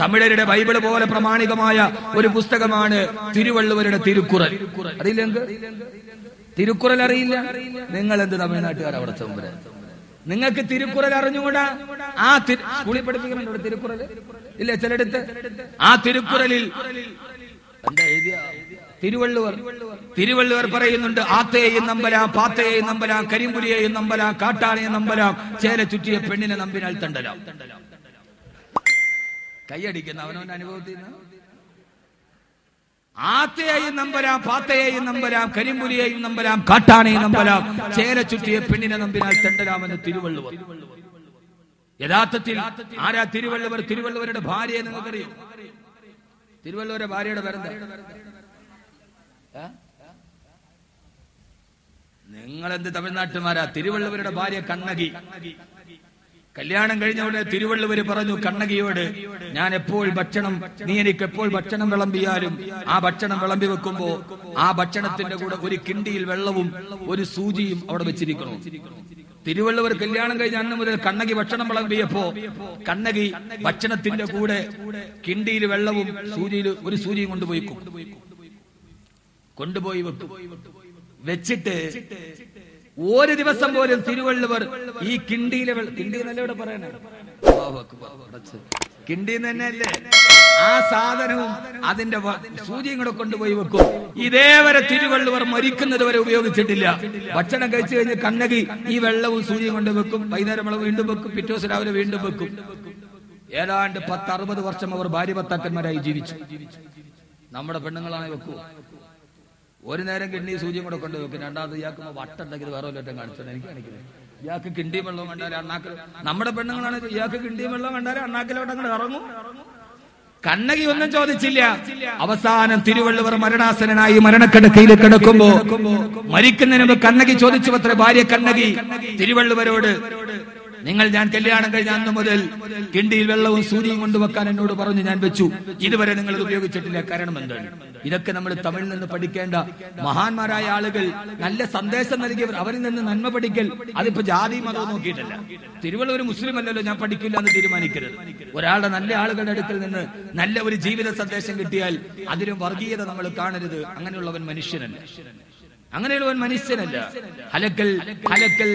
തമിഴരുടെ Bible പോലെ പ്രമാണികമായ ഒരു പുസ്തകമാണ് തിരുവള്ളുവരുടെ തിരുക്കുറൽ. അറിയില്ല തിരുക്കുറൽ അറിയില്ല. നിങ്ങൾ എന്ത് തമിഴ്നാട്ടുകാർ അവിടെ ചെമ്പുര നിങ്ങൾക്ക് തിരുക്കുറൽ അറിഞ്ഞുകൂടാ? ആ സ്കൂളിൽ പഠിപ്പിക്കുന്നുണ്ട് തിരുക്കുറൽ? ഇല്ല ചിലടത്ത് ആ തിരുക്കുറലിൽ എന്താ തിരുവള്ളുവർ. തിരുവള്ളുവർ പറയുന്നുണ്ട് ആത്തയെയും നമ്പലാം പാത്തയെയും നമ്പലാം കരിമ്പുലിയെയും നമ്പലാം കാട്ടാനെയും നമ്പലാം ചേല ചുറ്റിയ പെണ്ണിനെ നമ്പിനാൽ തണ്ടലാം. കൈയടിക്കുന്ന. അവനവന്റെ അനുഭവത്തിൽ നിന്ന്? ആത്തയെയും നമ്പരാം പാത്തയെയും നമ്പരാം കരിമ്പുലിയെയും നമ്പരാം കാട്ടാനെയും നമ്പരാം ചേര ചുറ്റിയ പെണ്ണിനെ നമ്പിനാൽ തെണ്ടരാമെന്ന് തിരുവള്ളുവർ. യഥാർത്ഥത്തിൽ ആരാ തിരുവള്ളുവർ? തിരുവള്ളുവരുടെ ഭാര്യയെ നിങ്ങൾക്കറിയോ? തിരുവള്ളുവരുടെ ഭാര്യയുടെ പേരെന്താ? നിങ്ങളെന്ത് തമിഴ്നാട്ടുമാരാ തിരുവള്ളുവരുടെ ഭാര്യ കണ്ണകി. കല്യാണം കഴിഞ്ഞ ഉടനെ തിരുവള്ളുവര് പറഞ്ഞു കണ്ണകിയോട് ഞാൻ എപ്പോൾ ഭക്ഷണം നീ എനിക്ക് എപ്പോൾ ഭക്ഷണം വിളമ്പിയാലും ആ ഭക്ഷണം വിളമ്പി വെക്കുമ്പോ ആ ഭക്ഷണത്തിന്റെ കൂടെ ഒരു കിണ്ടിയിൽ വെള്ളവും ഒരു സൂചിയും അവിടെ വെച്ചിരിക്കണം തിരുവള്ളുവർ കല്യാണം കഴിഞ്ഞ അന്ന് മുതൽ കണ്ണകി ഭക്ഷണം വിളമ്പിയപ്പോ കണ്ണകി ഭക്ഷണത്തിന്റെ കൂടെ കിണ്ടിയിൽ വെള്ളവും സൂചിയിൽ ഒരു സൂചിയും കൊണ്ടുപോയി കൊണ്ടുപോയി വെക്കും വെച്ചിട്ട് ഒരു ദിവസം പോലും തിരുവള്ളുവർ ഈ കിണ്ടിയിലെ കിണ്ടി എന്നല്ലേ ഇവിടെ പറയണേ? കിണ്ടി തന്നെയല്ലേ? ആ സാധനവും അതിന്റെ സൂചിയും കൂടെ കൊണ്ടുപോയി വെക്കും. ഇതേവരെ തിരുവള്ളുവർ മരിക്കുന്നത് വരെ ഉപയോഗിച്ചിട്ടില്ല. ഭക്ഷണം കഴിച്ചു കഴിഞ്ഞ് കണ്ണകി ഈ വെള്ളവും സൂചിയും കൊണ്ട് വെക്കും. വൈകുന്നേരം വെള്ളം വീണ്ടും വെക്കും. പിറ്റേ ദിവസം രാവിലെ വീണ്ടും വെക്കും. ഏതാണ്ട് പത്ത് അറുപത് വർഷം അവർ ഭാര്യ ഭർത്താക്കന്മാരായി ജീവിച്ചു. നമ്മുടെ പെണ്ണുങ്ങളാണ് വെക്കൂ ഒരു നേരം കിണ്ടി സൂചിയും കൂടെ കൊണ്ട് വെക്കും. രണ്ടാമത് ഇയാൾക്ക് വട്ടുണ്ടെങ്കിൽ വേറെ വല്ലതും കാണിച്ചത് എനിക്ക് കാണിക്കുന്നത് ഇയാൾക്ക് കിണ്ടിയും വെള്ളവും കണ്ടാൽ അണ്ണാക്കൽ നമ്മുടെ പെണ്ണുങ്ങളാണ് ഇയാൾക്ക് കിണ്ടിയും വെള്ളം കണ്ടാൽ അണ്ണാക്കിലോട്ട് ഇറങ്ങും. കണ്ണകി ഒന്നും ചോദിച്ചില്ല. അവസാനം തിരുവള്ളുവർ മരണാസനായി മരണക്കിടക്കയിൽ കിടക്കുമ്പോ മരിക്കുന്നതിന് മുമ്പ് കണ്ണകി ചോദിച്ചു അത്ര ഭാര്യ കണ്ണകി തിരുവള്ളുവരോട് നിങ്ങൾ ഞാൻ കല്യാണം കഴിഞ്ഞ അന്ന് മുതൽ കിണ്ടിയിൽ വെള്ളവും സൂര്യയും കൊണ്ടുവെക്കാൻ എന്നോട് പറഞ്ഞു ഞാൻ വെച്ചു. ഇതുവരെ നിങ്ങൾ ഉപയോഗിച്ചിട്ടില്ല. കാരണം എന്താണ്? ഇതൊക്കെ നമ്മൾ തമിഴിൽ നിന്ന് പഠിക്കേണ്ട മഹാന്മാരായ ആളുകൾ നല്ല സന്ദേശം നൽകിയവർ അവരിൽ നിന്ന് നന്മ പഠിക്കൽ. അതിപ്പോ ജാതി മതവും നോക്കിയിട്ടല്ല. ഒരു മുസ്ലിം അല്ലല്ലോ ഞാൻ പഠിക്കില്ല എന്ന് തീരുമാനിക്കരുത്. ഒരാളുടെ നല്ല ആളുകളുടെ അടുക്കൽ നിന്ന് നല്ല ഒരു ജീവിത സന്ദേശം കിട്ടിയാൽ അതിലും വർഗീയത നമ്മൾ കാണരുത്. അങ്ങനെയുള്ളവൻ മനുഷ്യനല്ല. അങ്ങനെയുള്ളവൻ മനുഷ്യനല്ല. ഹലക്കൽ ഹലക്കൽ.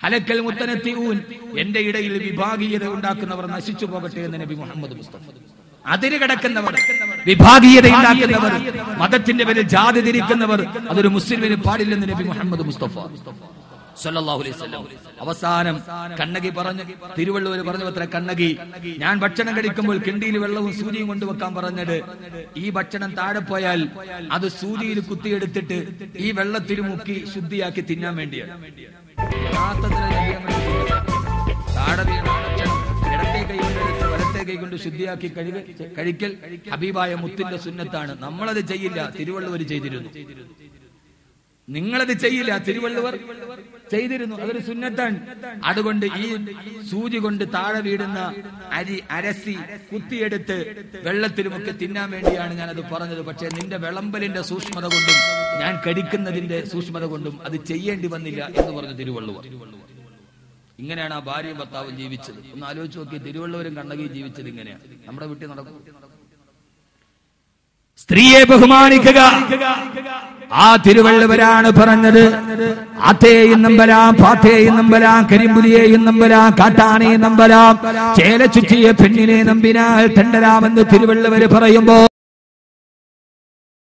ഹലക്കൽ മുത്തനത്തിഊൻ എന്റെ ഇടയിൽ വിഭാഗീയത ഉണ്ടാക്കുന്നവർ നശിച്ചു പോകട്ടെ എന്ന് നബി മുഹമ്മദ് മുസ്തഫ. അതിര് കിടക്കുന്നവർ വിഭാഗീയത ഉണ്ടാക്കുന്നവർ മതത്തിന്റെ പേരിൽ ജാതി തിരിക്കുന്നവർ അതൊരു മുസ്ലിമിന് പാടില്ലെന്ന് നബി മുഹമ്മദ് മുസ്തഫ. അവസാനം കണ്ണകി പറഞ്ഞു തിരുവള്ളൂർ പറഞ്ഞു അത്ര കണ്ണകി ഞാൻ ഭക്ഷണം കഴിക്കുമ്പോൾ കിണ്ടിയിൽ വെള്ളവും സൂചിയും കൊണ്ടുവെക്കാൻ പറഞ്ഞത്. ഈ ഭക്ഷണം താഴെ പോയാൽ അത് സൂചിയിൽ കുത്തിയെടുത്തിട്ട് ഈ വെള്ളത്തിൽ മുക്കി ശുദ്ധിയാക്കി തിന്നാൻ വേണ്ടിയാണ്. താഴെ കൊണ്ട് ശുദ്ധിയാക്കി കഴുക കഴിക്കൽ ഹബീബായ മുത്തിന്റെ സുന്നത്താണ്. നമ്മളത് ചെയ്യില്ല. തിരുവള്ളുവർ ചെയ്തിരുന്നു. നിങ്ങളത് ചെയ്യില്ല. തിരുവള്ളുവർ ചെയ്തിരുന്നു. അതൊരു സുന്നത്താണ്. അതുകൊണ്ട് ഈ സൂചി കൊണ്ട് താഴെ വീടുന്ന അരി അരസി കുത്തിയെടുത്ത് വെള്ളത്തിലുമൊക്കെ തിന്നാൻ വേണ്ടിയാണ് ഞാൻ അത് പറഞ്ഞത്. പക്ഷെ നിന്റെ വിളമ്പലിന്റെ സൂക്ഷ്മത കൊണ്ടും ഞാൻ കടിക്കുന്നതിന്റെ സൂക്ഷ്മത കൊണ്ടും അത് ചെയ്യേണ്ടി വന്നില്ല എന്ന് പറഞ്ഞു തിരുവള്ളുവർ. ഇങ്ങനെയാണ് ആ ഭാര്യയും ഭർത്താവും ജീവിച്ചത്. ഒന്ന് ആലോചിച്ച് നോക്കി തിരുവള്ളുവരും കണ്ണകിയും ജീവിച്ചത് ഇങ്ങനെയാണ് നമ്മുടെ വീട്ടിൽ നടക്കും. സ്ത്രീയെ ബഹുമാനിക്കുക. ആ തിരുവള്ളുവരാണ് പറഞ്ഞത്. ആത്തേയും നമ്പലാം പാത്തേയും നമ്പലാം കരിമ്പുലിയെയും നമ്പലാം കാട്ടാനെയും നമ്പലാം. ചേല ചുറ്റിയ പെണ്ണിനെ നമ്പിനാൽ തണ്ടരാമെന്ന് തിരുവള്ളുവര് പറയുമ്പോ